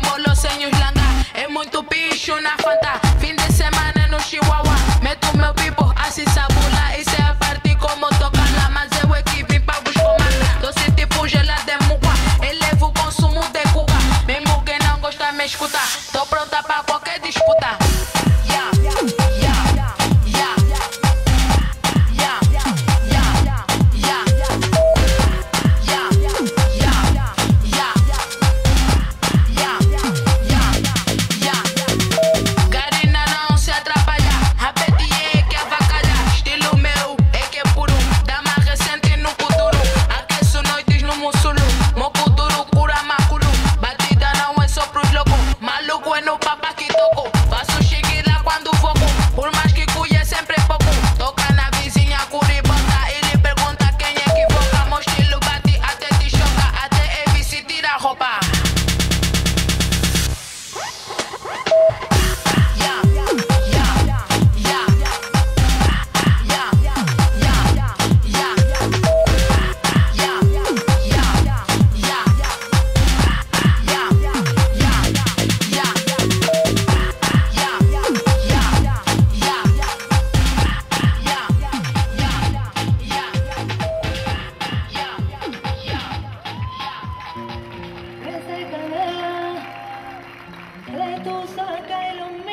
como los en Irlanda. Es muito bicho na fanta. Fin de semana no Chihuahua. Meto meu pipo, así sabula. Y se partir como toca la más de huequi, pipa buscoma. Doce tipos gelados de muca. Elevo o consumo de cuca. Mesmo que não gosta, me escuta. retusa cae lo